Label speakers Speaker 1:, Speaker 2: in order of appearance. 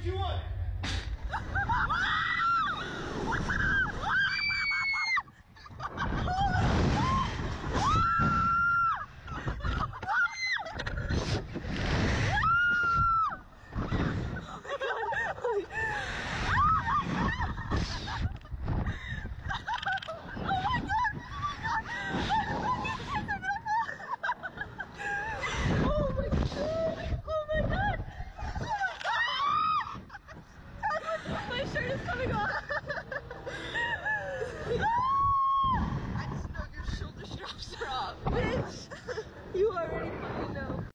Speaker 1: what you want.
Speaker 2: I
Speaker 3: just know your shoulder straps are off,
Speaker 2: bitch!